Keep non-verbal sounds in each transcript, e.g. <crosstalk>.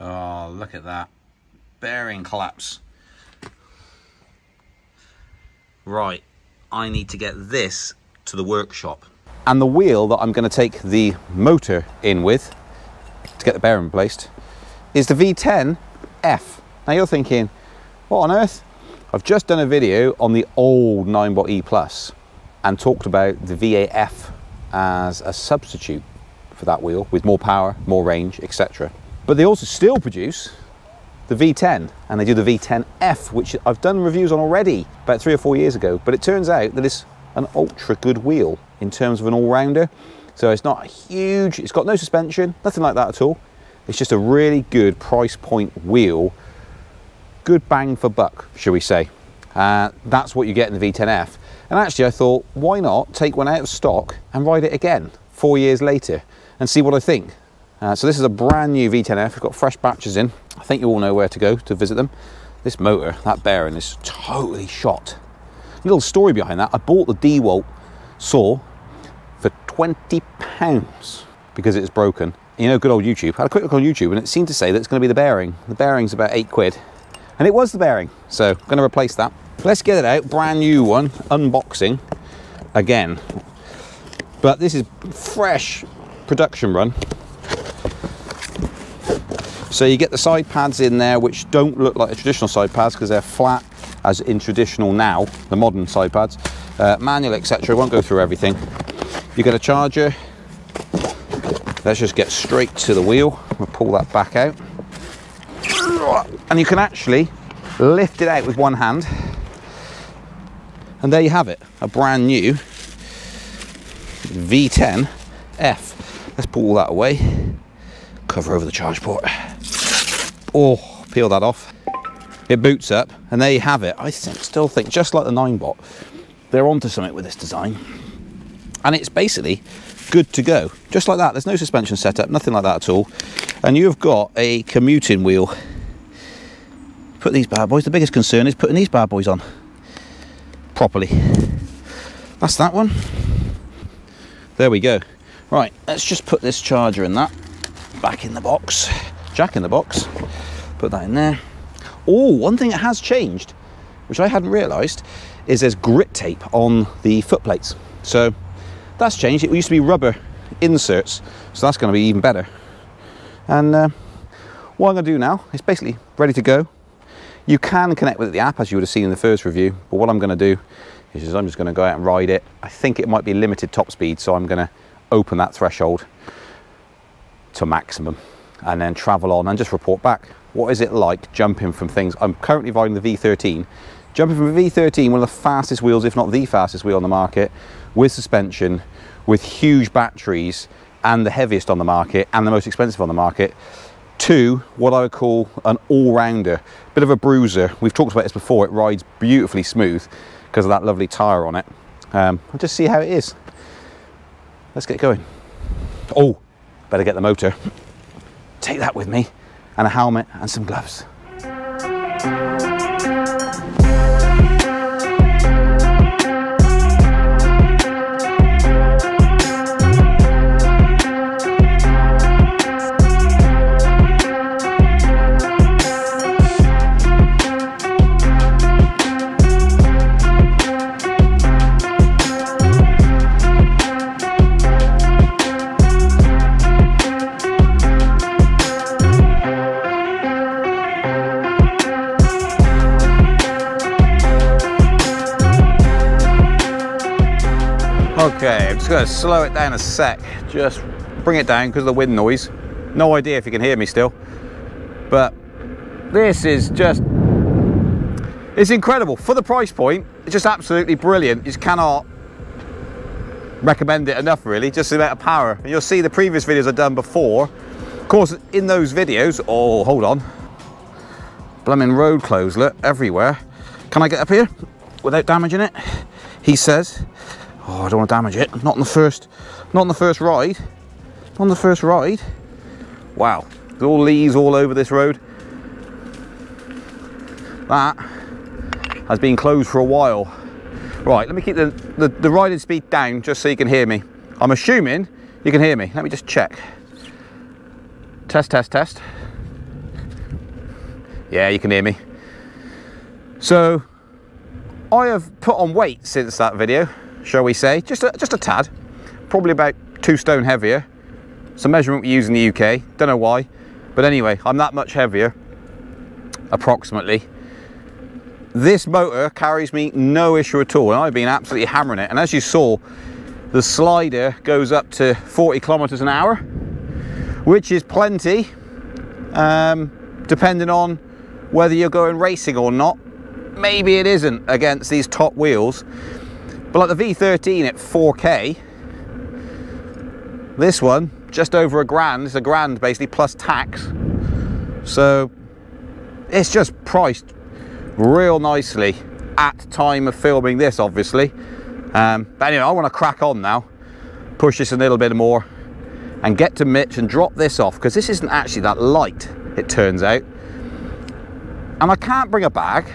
Oh, look at that. Bearing collapse. Right, I need to get this to the workshop. And the wheel that I'm going to take the motor in with to get the bearing placed is the V10F. Now you're thinking, what on earth? I've just done a video on the old Ninebot E Plus and talked about the V8F as a substitute for that wheel with more power, more range, etc. But they also still produce the V10 and they do the V10F, which I've done reviews on already about three or four years ago. But it turns out that it's an ultra good wheel in terms of an all-rounder. So it's not a huge, it's got no suspension, nothing like that at all. It's just a really good price point wheel, good bang for buck, shall we say. Uh, that's what you get in the V10F. And actually I thought, why not take one out of stock and ride it again four years later and see what I think. Uh, so this is a brand new V10F, we've got fresh batches in. I think you all know where to go to visit them. This motor, that bearing is totally shot. Little story behind that, I bought the DeWalt saw for 20 pounds because it's broken. You know, good old YouTube. I had a quick look on YouTube and it seemed to say that it's going to be the bearing. The bearing's about eight quid. And it was the bearing. So I'm going to replace that. Let's get it out, brand new one, unboxing again. But this is fresh production run. So you get the side pads in there, which don't look like the traditional side pads because they're flat as in traditional now, the modern side pads. Uh, manual, etc. I won't go through everything. You get a charger. Let's just get straight to the wheel. We'll pull that back out. And you can actually lift it out with one hand. And there you have it, a brand new V10 F. Let's pull that away. Cover over the charge port. Oh, peel that off. It boots up, and there you have it. I still think, just like the Ninebot, they're onto something with this design. And it's basically good to go. Just like that. There's no suspension setup, nothing like that at all. And you've got a commuting wheel. Put these bad boys. The biggest concern is putting these bad boys on properly. That's that one. There we go. Right, let's just put this charger in that back in the box. Jack in the box. Put that in there. Oh, one thing that has changed, which I hadn't realised, is there's grit tape on the foot plates. So that's changed. It used to be rubber inserts, so that's going to be even better. And uh, what I'm going to do now is basically ready to go. You can connect with the app as you would have seen in the first review, but what I'm going to do is I'm just going to go out and ride it. I think it might be limited top speed, so I'm going to open that threshold to maximum and then travel on and just report back. What is it like jumping from things? I'm currently riding the V13. Jumping from a V13, one of the fastest wheels, if not the fastest wheel on the market, with suspension, with huge batteries, and the heaviest on the market, and the most expensive on the market, to what I would call an all-rounder, bit of a bruiser. We've talked about this before, it rides beautifully smooth because of that lovely tyre on it. Um, will just see how it is. Let's get going. Oh, better get the motor. Take that with me, and a helmet and some gloves. To slow it down a sec. Just bring it down because of the wind noise. No idea if you can hear me still. But this is just, it's incredible. For the price point, it's just absolutely brilliant. You just cannot recommend it enough really, just the amount of power. And you'll see the previous videos I've done before. Of course, in those videos, oh, hold on. Blooming road closed, look, everywhere. Can I get up here without damaging it? He says. Oh, I don't want to damage it. Not on the first, not on the first ride. On the first ride. Wow, there's all leaves all over this road. That has been closed for a while. Right, let me keep the, the, the riding speed down just so you can hear me. I'm assuming you can hear me. Let me just check. Test, test, test. Yeah, you can hear me. So I have put on weight since that video, shall we say, just a, just a tad, probably about two stone heavier. It's a measurement we use in the UK, don't know why, but anyway, I'm that much heavier, approximately. This motor carries me no issue at all, and I've been absolutely hammering it. And as you saw, the slider goes up to 40 kilometers an hour, which is plenty, um, depending on whether you're going racing or not. Maybe it isn't against these top wheels, but like the V13 at 4K, this one, just over a grand, it's a grand basically plus tax. So it's just priced real nicely at time of filming this, obviously. Um, but anyway, I want to crack on now, push this a little bit more, and get to Mitch and drop this off because this isn't actually that light, it turns out. And I can't bring a bag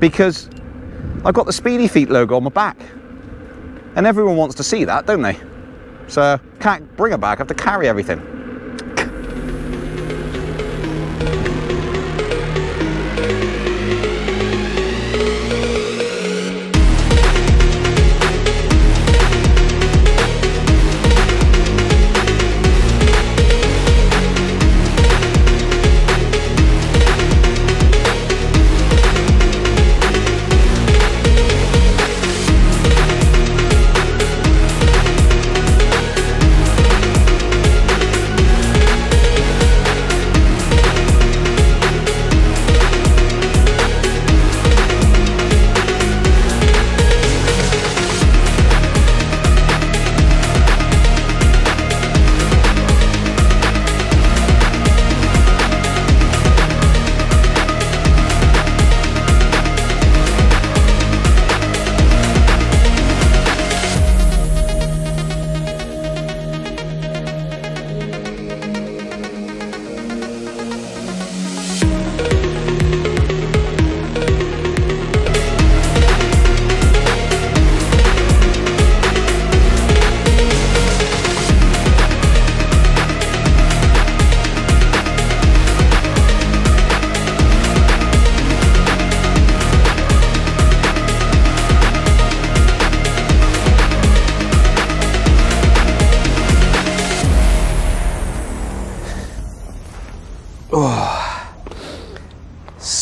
because I've got the Speedy Feet logo on my back. And everyone wants to see that, don't they? So can't bring a bag, I have to carry everything.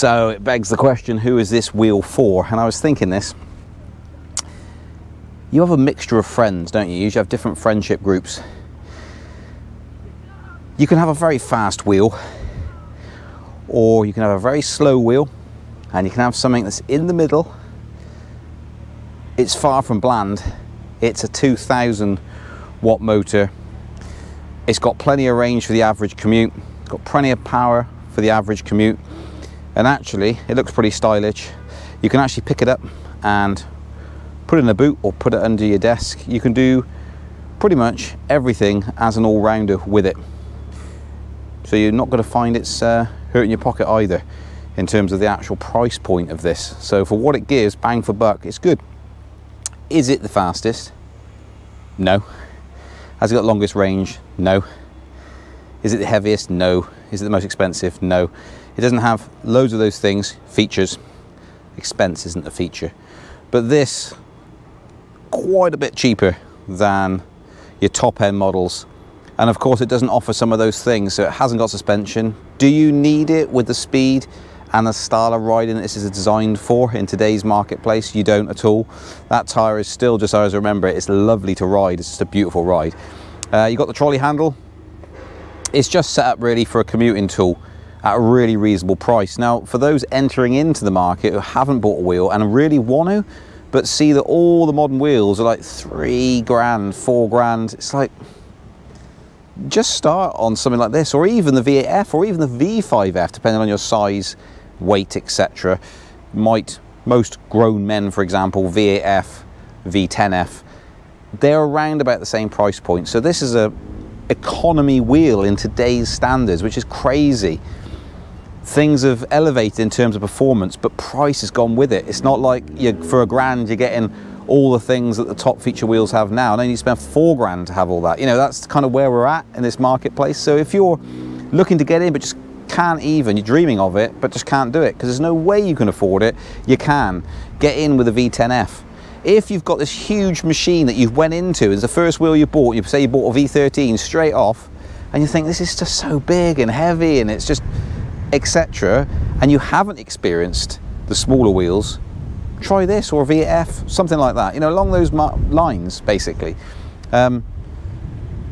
So it begs the question, who is this wheel for? And I was thinking this, you have a mixture of friends, don't you? You usually have different friendship groups. You can have a very fast wheel, or you can have a very slow wheel, and you can have something that's in the middle. It's far from bland. It's a 2000 watt motor. It's got plenty of range for the average commute. It's got plenty of power for the average commute and actually it looks pretty stylish. You can actually pick it up and put it in a boot or put it under your desk. You can do pretty much everything as an all-rounder with it. So you're not going to find it's uh, hurting your pocket either in terms of the actual price point of this. So for what it gives bang for buck it's good. Is it the fastest? No. Has it got longest range? No. Is it the heaviest? No. Is it the most expensive? No it doesn't have loads of those things, features. Expense isn't a feature. But this, quite a bit cheaper than your top end models. And of course it doesn't offer some of those things. So it hasn't got suspension. Do you need it with the speed and the style of riding this is designed for in today's marketplace? You don't at all. That tire is still just as I remember it. It's lovely to ride. It's just a beautiful ride. Uh, you got the trolley handle. It's just set up really for a commuting tool at a really reasonable price. Now, for those entering into the market who haven't bought a wheel and really want to, but see that all the modern wheels are like three grand, four grand, it's like, just start on something like this, or even the V8F, or even the V5F, depending on your size, weight, etc. Might, most grown men, for example, VAF, V8F, V10F, they're around about the same price point. So this is a economy wheel in today's standards, which is crazy things have elevated in terms of performance, but price has gone with it. It's not like for a grand you're getting all the things that the top feature wheels have now, and then you spend four grand to have all that. You know, that's kind of where we're at in this marketplace. So if you're looking to get in but just can't even, you're dreaming of it, but just can't do it because there's no way you can afford it. You can. Get in with a V10F. If you've got this huge machine that you've went into, it's the first wheel you bought, you say you bought a V13 straight off, and you think this is just so big and heavy and it's just etc. And you haven't experienced the smaller wheels, try this or VF, something like that. You know, along those lines, basically. Um,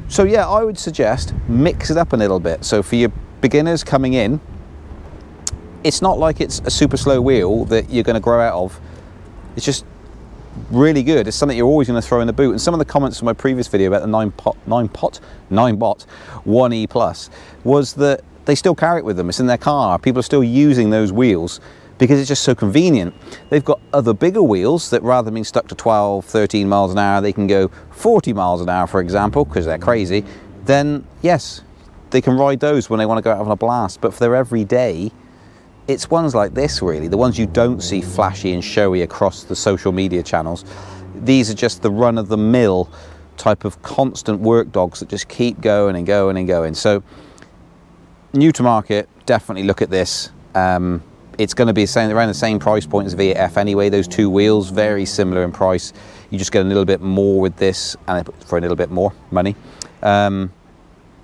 so yeah, I would suggest mix it up a little bit. So for your beginners coming in, it's not like it's a super slow wheel that you're going to grow out of. It's just really good. It's something you're always going to throw in the boot. And some of the comments from my previous video about the 9 pot, 9 pot, Ninebot 1E Plus was that they still carry it with them. It's in their car. People are still using those wheels because it's just so convenient. They've got other bigger wheels that rather than being stuck to 12, 13 miles an hour, they can go 40 miles an hour, for example, because they're crazy. Then yes, they can ride those when they want to go out on a blast. But for their everyday, it's ones like this really, the ones you don't see flashy and showy across the social media channels. These are just the run of the mill type of constant work dogs that just keep going and going and going. So new to market, definitely look at this. Um, it's going to be around the same price point as VF anyway. Those two wheels, very similar in price. You just get a little bit more with this and for a little bit more money. Um,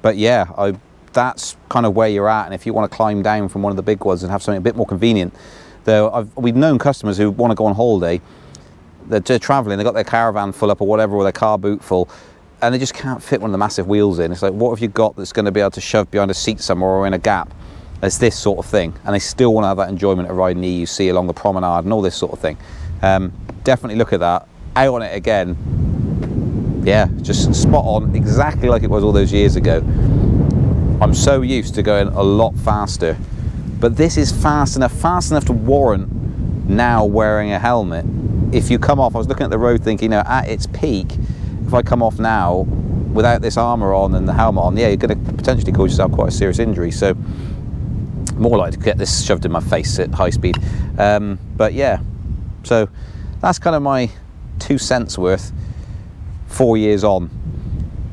but yeah, I, that's kind of where you're at. And if you want to climb down from one of the big ones and have something a bit more convenient, though I've, we've known customers who want to go on holiday, they're, they're traveling, they've got their caravan full up or whatever, or their car boot full, and they just can't fit one of the massive wheels in. It's like, what have you got that's going to be able to shove behind a seat somewhere or in a gap? It's this sort of thing. And they still want to have that enjoyment of riding the EUC along the promenade and all this sort of thing. Um, definitely look at that. Out on it again. Yeah, just spot on, exactly like it was all those years ago. I'm so used to going a lot faster, but this is fast enough, fast enough to warrant now wearing a helmet. If you come off, I was looking at the road thinking, you know, at its peak, if I come off now without this armor on and the helmet on, yeah, you're going to potentially cause yourself quite a serious injury. So more likely to get this shoved in my face at high speed. Um, but yeah, so that's kind of my two cents worth four years on.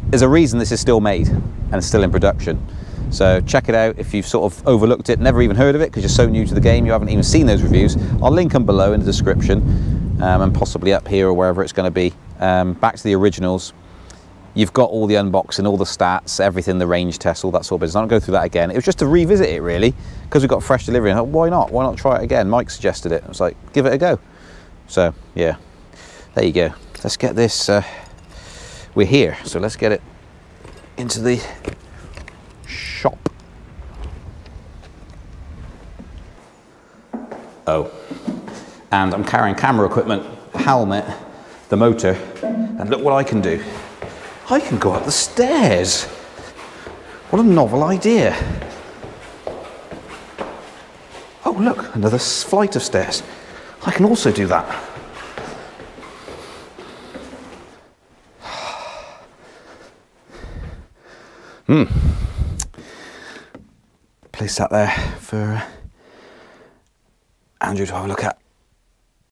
There's a reason this is still made and still in production. So check it out if you've sort of overlooked it, never even heard of it because you're so new to the game, you haven't even seen those reviews. I'll link them below in the description um, and possibly up here or wherever it's going to be. Um, back to the originals, You've got all the unboxing, all the stats, everything, the range tests, all that sort of business. I don't go through that again. It was just to revisit it really, because we've got fresh delivery. Thought, why not? Why not try it again? Mike suggested it. I was like, give it a go. So yeah, there you go. Let's get this. Uh, we're here, so let's get it into the shop. Oh, and I'm carrying camera equipment, helmet, the motor, and look what I can do. I can go up the stairs. What a novel idea. Oh, look, another flight of stairs. I can also do that. <sighs> Hmm. Place that there for Andrew to have a look at.